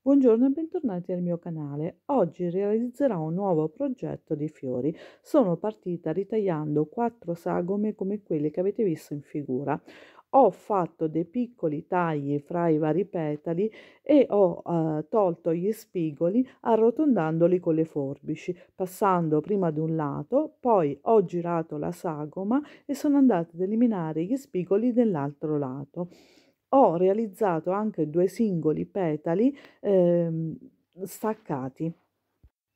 Buongiorno e bentornati al mio canale. Oggi realizzerò un nuovo progetto di fiori. Sono partita ritagliando quattro sagome come quelle che avete visto in figura. Ho fatto dei piccoli tagli fra i vari petali e ho eh, tolto gli spigoli arrotondandoli con le forbici, passando prima da un lato, poi ho girato la sagoma e sono andata ad eliminare gli spigoli dell'altro lato ho realizzato anche due singoli petali ehm, staccati.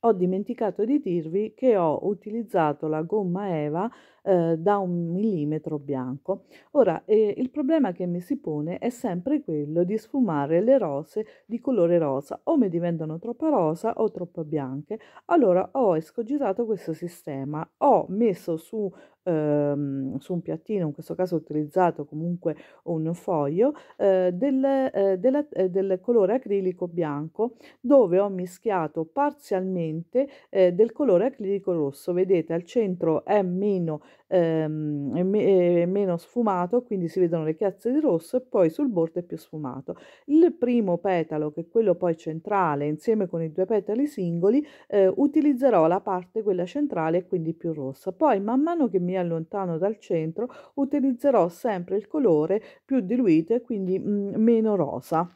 Ho dimenticato di dirvi che ho utilizzato la gomma Eva eh, da un millimetro bianco. Ora, eh, il problema che mi si pone è sempre quello di sfumare le rose di colore rosa, o mi diventano troppo rosa o troppo bianche. Allora ho escogitato questo sistema, ho messo su ehm, su un piattino, in questo caso ho utilizzato comunque un foglio, eh, del, eh, della, eh, del colore acrilico bianco dove ho mischiato parzialmente eh, del colore acrilico rosso. Vedete al centro è meno ehm, è, me- è meno sfumato, quindi si vedono le chiazze di rosso e poi sul bordo è più sfumato. Il primo petalo, che è quello poi centrale, insieme con i due petali singoli, eh, utilizzerò la parte quella centrale e quindi più rossa. Poi man mano che mi allontano dal centro utilizzerò sempre il colore più diluito e quindi mh, mm, meno rosa.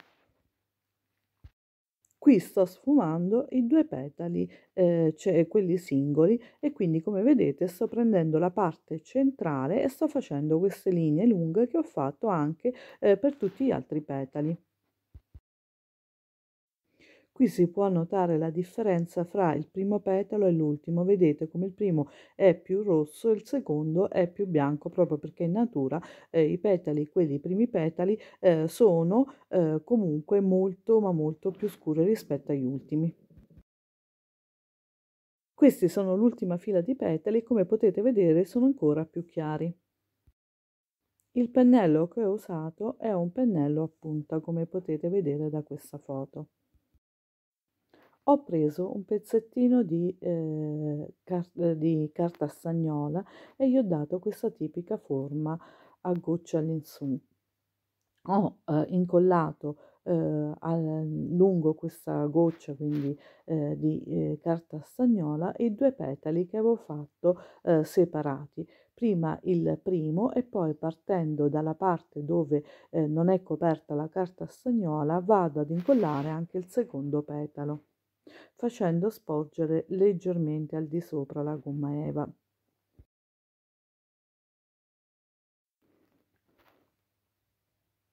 Qui sto sfumando i due petali, eh, cioè quelli singoli, e quindi come vedete sto prendendo la parte centrale e sto facendo queste linee lunghe che ho fatto anche eh, per tutti gli altri petali. Qui si può notare la differenza fra il primo petalo e l'ultimo. Vedete come il primo è più rosso e il secondo è più bianco, proprio perché in natura eh, i petali, quelli primi petali, eh, sono eh, comunque molto ma molto più scuri rispetto agli ultimi. Questi sono l'ultima fila di petali, come potete vedere sono ancora più chiari. Il pennello che ho usato è un pennello a punta, come potete vedere da questa foto ho preso un pezzettino di, eh, car- di carta stagnola e gli ho dato questa tipica forma a goccia all'insù. Ho eh, incollato eh, lungo questa goccia quindi eh, di eh, carta stagnola i due petali che avevo fatto eh, separati prima il primo e poi partendo dalla parte dove non è coperta la carta stagnola vado ad incollare anche il secondo petalo facendo sporgere leggermente al di sopra la gomma eva.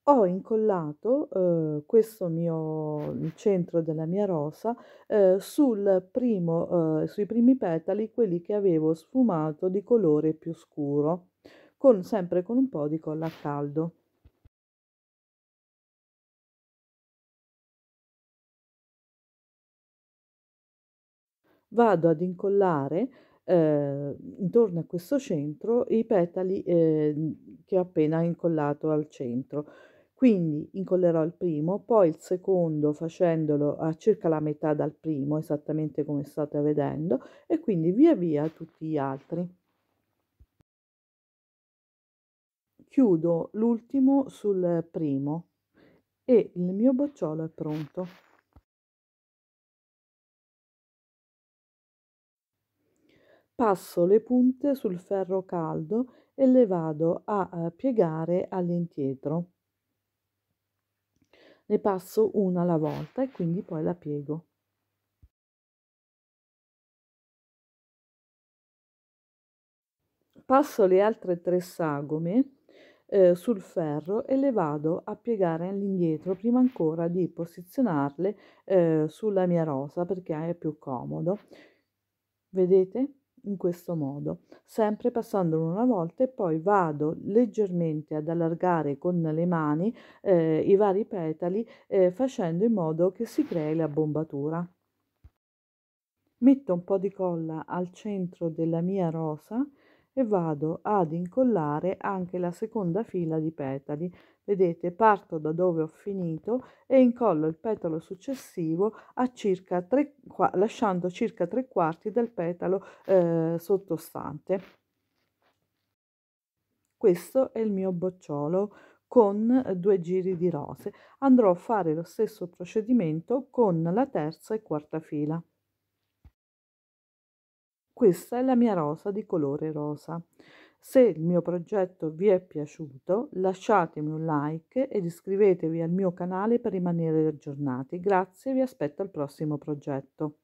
Ho incollato eh, questo mio il centro della mia rosa eh, sul primo, eh, sui primi petali, quelli che avevo sfumato di colore più scuro, con, sempre con un po' di colla a caldo. Vado ad incollare eh, intorno a questo centro i petali eh, che ho appena incollato al centro. Quindi incollerò il primo, poi il secondo facendolo a circa la metà dal primo, esattamente come state vedendo, e quindi via via tutti gli altri. Chiudo l'ultimo sul primo e il mio bocciolo è pronto. Passo le punte sul ferro caldo e le vado a piegare all'indietro. Ne passo una alla volta e quindi poi la piego. Passo le altre tre sagome eh, sul ferro e le vado a piegare all'indietro prima ancora di posizionarle eh, sulla mia rosa perché è più comodo. Vedete? In questo modo, sempre passandolo una volta e poi vado leggermente ad allargare con le mani eh, i vari petali eh, facendo in modo che si crei la bombatura. Metto un po' di colla al centro della mia rosa e vado ad incollare anche la seconda fila di petali Vedete, parto da dove ho finito e incollo il petalo successivo a circa 3, lasciando circa tre quarti del petalo eh, sottostante. Questo è il mio bocciolo con due giri di rose. Andrò a fare lo stesso procedimento con la terza e quarta fila. Questa è la mia rosa di colore rosa. Se il mio progetto vi è piaciuto lasciatemi un like ed iscrivetevi al mio canale per rimanere aggiornati. Grazie, vi aspetto al prossimo progetto.